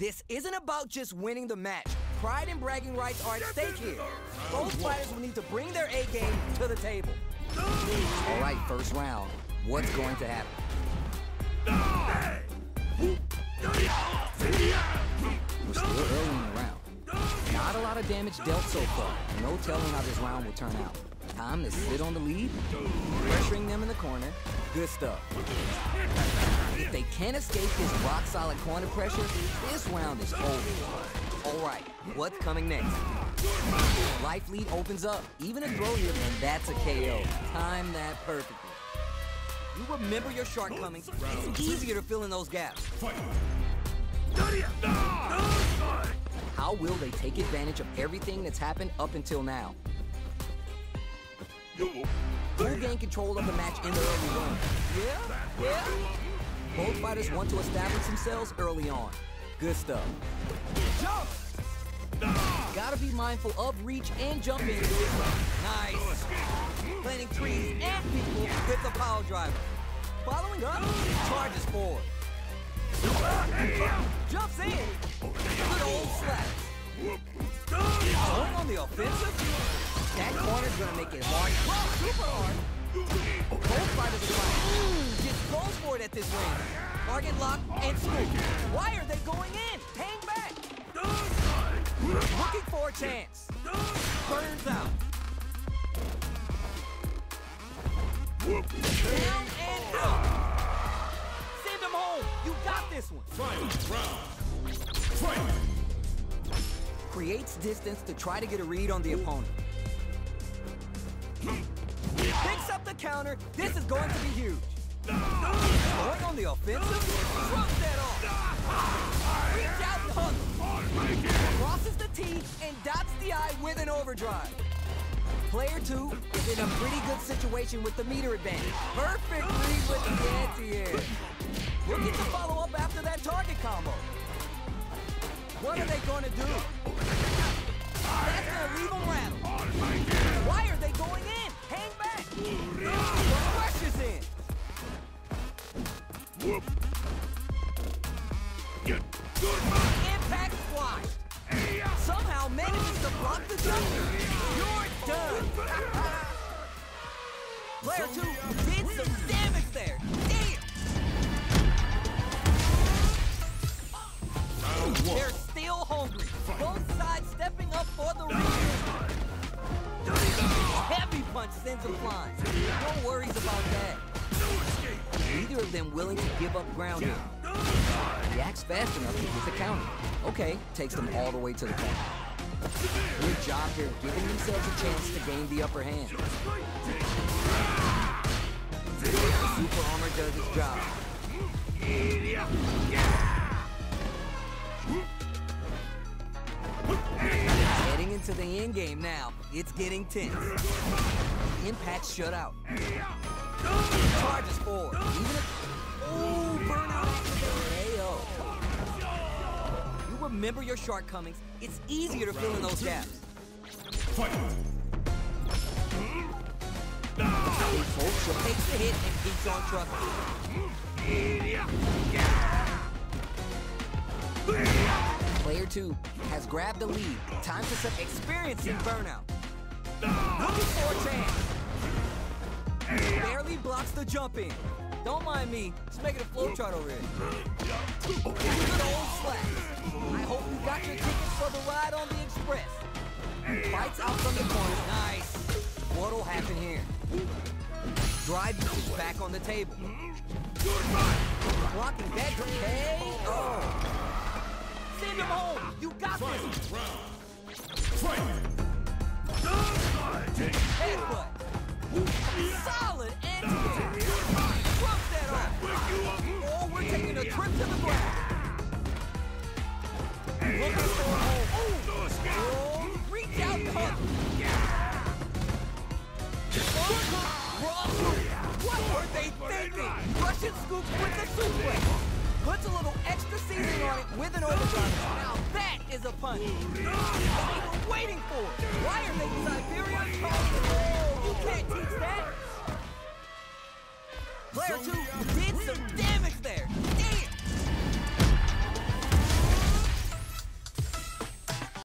This isn't about just winning the match. Pride and bragging rights are at stake here. Both fighters will need to bring their A game to the table. All right, first round. What's going to happen? We're still early in the round. Not a lot of damage dealt so far. No telling how this round will turn out. Time to sit on the lead, pressuring them in the corner. Good stuff. Can't escape this rock-solid corner pressure, this round is over. All right, what's coming next? Life lead opens up. Even a throw here, and that's a KO. Time that perfectly. You remember your shortcomings. It's easier to fill in those gaps. How will they take advantage of everything that's happened up until now? Who gain control of the match in the early run? Yeah? Yeah? Both fighters want to establish themselves early on. Good stuff. Jump! Gotta be mindful of reach and jumping. Nice. Planting trees and people with the power driver. Following up, charges forward. Jumps in. Good old slaps. Going on the offensive? That corner's gonna make it hard. Super hard. It at this range. Target lock and scoop. Why are they going in? Hang back. Looking for a chance. Burns out. Down and out. Send him home. You got this one. Final round. Fight! Creates distance to try to get a read on the opponent. Picks up the counter. This is going to be huge. Going on the offensive. Drops that off. Reach out and hug. Crosses the T and dots the I with an overdrive. Player two is in a pretty good situation with the meter advantage. Perfect read with the anti-air. We'll get to follow up after that target combo. What are they going to do? Player two did some damage there. Damn. They're still hungry. Both sides stepping up for the rematch. Heavy punch sends them flying. No worries about that. Neither of them willing to give up ground here. He acts fast enough to get the counter. Okay, takes them all the way to the corner. Good job here, giving themselves a chance to gain the upper hand. The super armor does its job. Heading into the end game now. It's getting tense. Impact shut out. Charges forward. You remember your shortcomings. It's easier to fill in those gaps. Fight! Big Folk takes the hit and keeps on trucking. Player two has grabbed the lead. Time for some experiencing burnout. Looking for a chance. Barely blocks the jump in. Don't mind me. Just making a flowchart over here. Good old slaps. I hope you got your tickets for the ride on the express. Fights out from the corner. Nice. What'll happen here? Drive is back on the table. Blocking that KO. Oh. Send him home. You got this. Fight! Headbutt. Solid anti Drop that off. Oh, we're taking a trip to the ground. Looking for a home. Oh, reach out and What were they thinking? Russian scoops with the suplex. Puts a little extra seasoning on it with an overdrive. Now that is a punch. They were waiting for. Why are they Siberian calling? Can't teach that. Player two did some damage there.